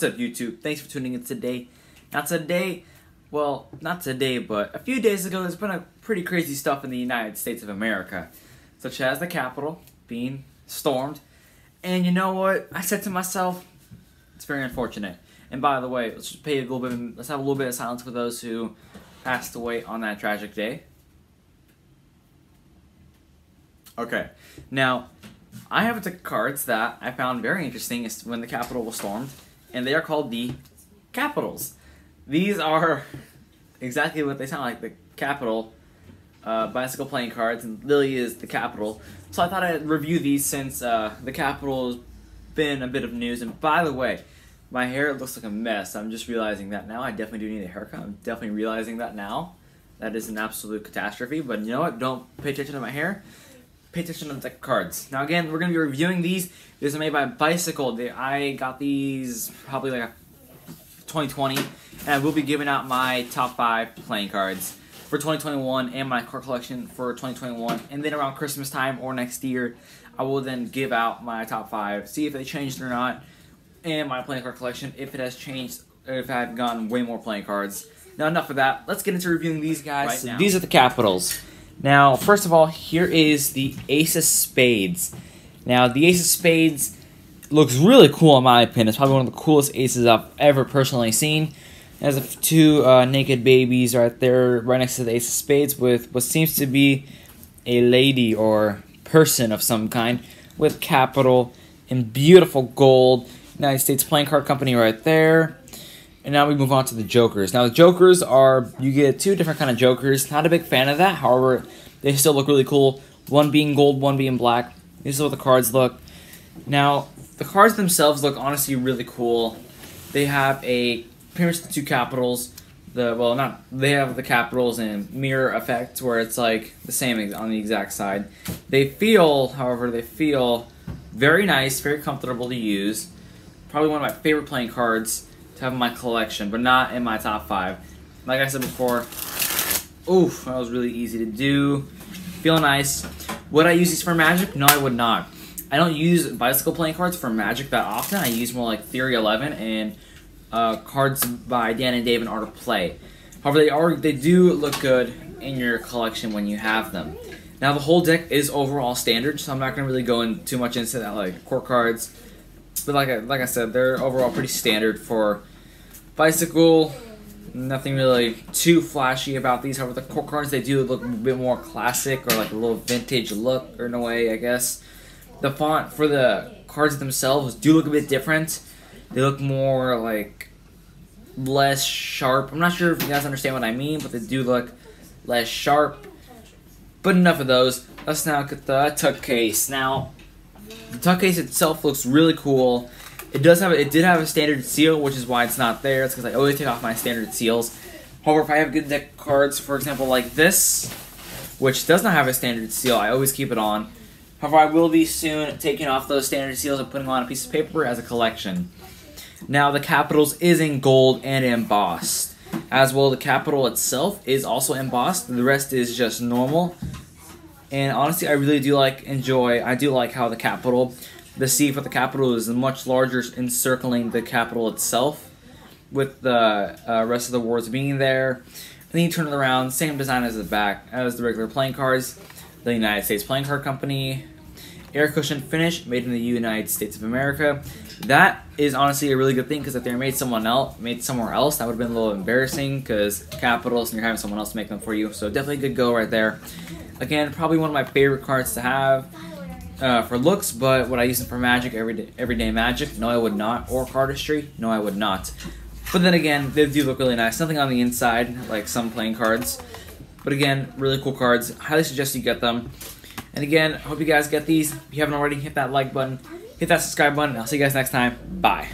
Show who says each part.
Speaker 1: What's up, YouTube? Thanks for tuning in today. Now, today, well, not today, but a few days ago, there's been a pretty crazy stuff in the United States of America, such as the Capitol being stormed. And you know what? I said to myself, it's very unfortunate. And by the way, let's just pay a little bit. Let's have a little bit of silence for those who passed away on that tragic day. Okay, now I have the cards that I found very interesting is when the Capitol was stormed and they are called the capitals. These are exactly what they sound like, the capital uh, bicycle playing cards, and Lily is the capital. So I thought I'd review these since uh, the capital has been a bit of news. And by the way, my hair looks like a mess. I'm just realizing that now. I definitely do need a haircut. I'm definitely realizing that now. That is an absolute catastrophe. But you know what? Don't pay attention to my hair pay attention to the cards. Now again, we're going to be reviewing these. These are made by Bicycle. They, I got these probably like 2020, and we'll be giving out my top five playing cards for 2021 and my card collection for 2021. And then around Christmas time or next year, I will then give out my top five, see if they changed or not, and my playing card collection if it has changed, if I've gotten way more playing cards. Now enough of that. Let's get into reviewing these guys. Right so these are the capitals. Now, first of all, here is the Ace of Spades. Now, the Ace of Spades looks really cool in my opinion. It's probably one of the coolest aces I've ever personally seen. It has two uh, naked babies right there, right next to the Ace of Spades, with what seems to be a lady or person of some kind, with capital in beautiful gold. United States Playing Card Company right there. And now we move on to the Jokers. Now the Jokers are you get two different kind of Jokers. Not a big fan of that. However, they still look really cool. One being gold, one being black. This is what the cards look. Now the cards themselves look honestly really cool. They have a pretty much the two capitals. The well, not they have the capitals and mirror effect where it's like the same on the exact side. They feel, however, they feel very nice, very comfortable to use. Probably one of my favorite playing cards to have in my collection, but not in my top five. Like I said before, oof, that was really easy to do. Feel nice. Would I use these for Magic? No, I would not. I don't use bicycle playing cards for Magic that often. I use more like Theory 11 and uh, cards by Dan and Dave and Art of Play. However, they are they do look good in your collection when you have them. Now the whole deck is overall standard, so I'm not gonna really go in too much into that like core cards. But like I, like I said, they're overall pretty standard for Bicycle, nothing really too flashy about these. However, the core cards, they do look a bit more classic or like a little vintage look or in a way, I guess. The font for the cards themselves do look a bit different. They look more like less sharp. I'm not sure if you guys understand what I mean, but they do look less sharp. But enough of those. Let's now get the tuck case. Now, the tuck case itself looks really cool. It does have it did have a standard seal, which is why it's not there. It's because I always take off my standard seals. However, if I have good deck cards, for example, like this, which does not have a standard seal, I always keep it on. However, I will be soon taking off those standard seals and putting on a piece of paper as a collection. Now, the capitals is in gold and embossed. As well, the capital itself is also embossed. The rest is just normal. And honestly, I really do like, enjoy, I do like how the capital the C for the capital is much larger encircling the capital itself, with the uh, rest of the words being there. And then you turn it around, same design as the back, as the regular playing cards. The United States Playing Card Company, air cushion finish, made in the United States of America. That is honestly a really good thing because if they were made someone else, made somewhere else, that would have been a little embarrassing because capitals and you're having someone else make them for you. So definitely a good go right there. Again, probably one of my favorite cards to have uh, for looks, but would I use them for magic, everyday, everyday magic? No, I would not. Or cardistry? No, I would not. But then again, they do look really nice. Nothing on the inside, like some playing cards. But again, really cool cards. Highly suggest you get them. And again, hope you guys get these. If you haven't already, hit that like button, hit that subscribe button. I'll see you guys next time. Bye.